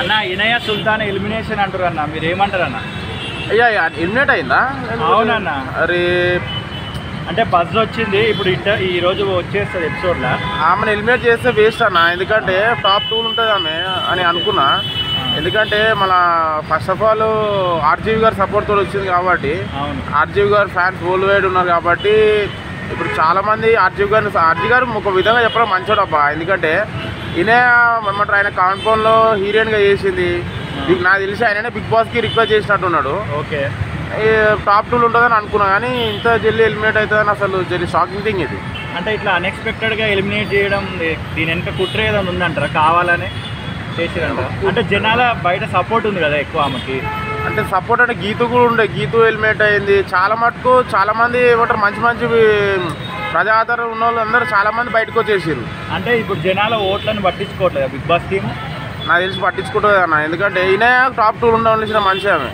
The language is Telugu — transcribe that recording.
అన్న ఇనయ సుల్తాన్ ఎలిమినేషన్ అంటారు అన్న మీరు ఏమంటారు అన్న అయ్యా ఎలిమినేట్ అయిందా? అవునన్నా. అరే అంటే బజ్ వచ్చింది ఇప్పుడు ఇంటర్ ఈ రోజు వచ్చేస్తుంది ఎపిసోడ్లో ఆమెను ఎలిమినేట్ చేస్తే వేస్ట్ అన్న ఎందుకంటే టాప్ టూ ఉంటుంది ఆమె అని అనుకున్నా. ఎందుకంటే మన ఫస్ట్ ఆఫ్ ఆల్ ఆర్జీవి గారు సపోర్ట్ తోటి వచ్చింది కాబట్టి అవును. ఆర్జీవి గారు ఫ్యాన్స్ వరల్డ్ వైడ్ ఉన్నారు కాబట్టి ఇప్పుడు చాలా మంది ఆర్జీవి గారిని ఆర్జీ గారు ఒక విధంగా చెప్పడం మంచోడు అబ్బా ఎందుకంటే ఈయన ఏమంటారు ఆయన కాన్ఫోన్లో హీరోయిన్గా చేసింది. నాకు తెలిసి ఆయననే బిగ్ బాస్కి రిక్వెస్ట్ చేసినట్టున్నాడు. ఓకే. టాప్ టూలు ఉంటుందని అనుకున్నా కానీ ఇంత జల్లి ఎలిమినేట్ అవుతుందని అసలు జల్లి షాకింగ్ థింగ్ ఇది. అంటే ఇట్లా అన్ఎక్స్పెక్టెడ్గా ఎలిమినేట్ చేయడం దీని వెనక కుట్ర ఏదైనా ఉందంటారా? కావాలనే చేసిరంటారా? అంటే జనాల బయట సపోర్ట్ ఉంది కదా ఎక్కువ ఆమెకి. అంటే సపోర్ట్ అంటే గీతు కూడా ఉండే. గీతు ఎలిమినేట్ అయింది. చాలా మటుకు చాలా మంది ఏమంటారు మంచి మంచి ప్రజాదరణ ఉన్న వాళ్ళు అందరూ చాలా మంది బయటకు వచ్చేసారు అంటే ఇప్పుడు జనాల ఓట్లను పట్టించుకోవట్లేదు బిగ్ బాస్ టీమ్? నాకు తెలిసి పట్టించుకుంటుంది అన్న ఎందుకంటే ఈయన టాప్ టూ ఉండవలసిన మనిషి ఆమె.